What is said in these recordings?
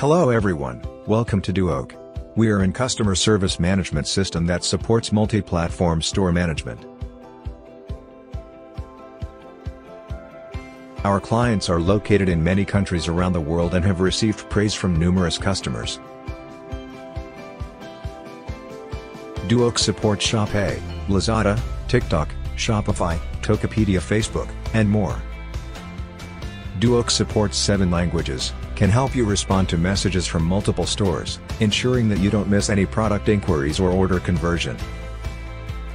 Hello everyone, welcome to Duoke. We are in customer service management system that supports multi-platform store management. Our clients are located in many countries around the world and have received praise from numerous customers. Duoke supports Shopee, Lazada, TikTok, Shopify, Tokopedia Facebook, and more. Duoke supports 7 languages, can help you respond to messages from multiple stores, ensuring that you don't miss any product inquiries or order conversion.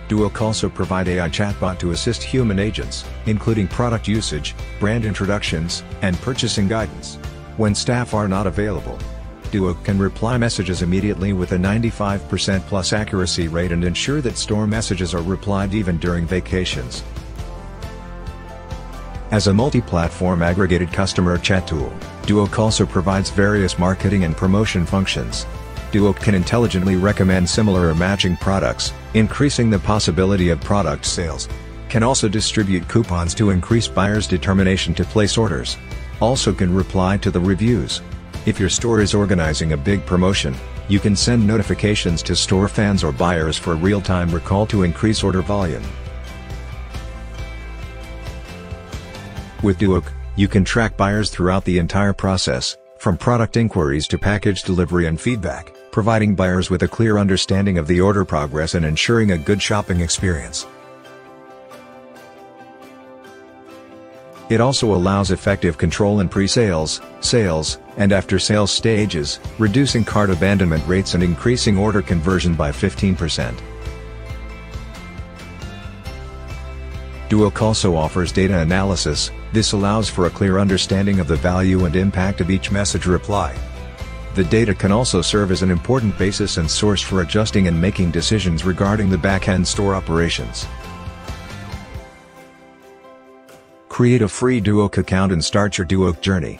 Duoke also provide AI chatbot to assist human agents, including product usage, brand introductions, and purchasing guidance. When staff are not available, Duoke can reply messages immediately with a 95% plus accuracy rate and ensure that store messages are replied even during vacations. As a multi-platform aggregated customer chat tool, Duoke also provides various marketing and promotion functions. Duoke can intelligently recommend similar or matching products, increasing the possibility of product sales. Can also distribute coupons to increase buyers' determination to place orders. Also can reply to the reviews. If your store is organizing a big promotion, you can send notifications to store fans or buyers for real-time recall to increase order volume. With Duoke, you can track buyers throughout the entire process, from product inquiries to package delivery and feedback, providing buyers with a clear understanding of the order progress and ensuring a good shopping experience. It also allows effective control in pre-sales, sales, and after-sales stages, reducing cart abandonment rates and increasing order conversion by 15%. Duoke also offers data analysis, this allows for a clear understanding of the value and impact of each message reply. The data can also serve as an important basis and source for adjusting and making decisions regarding the back-end store operations. Create a free Duoke account and start your Duoke journey.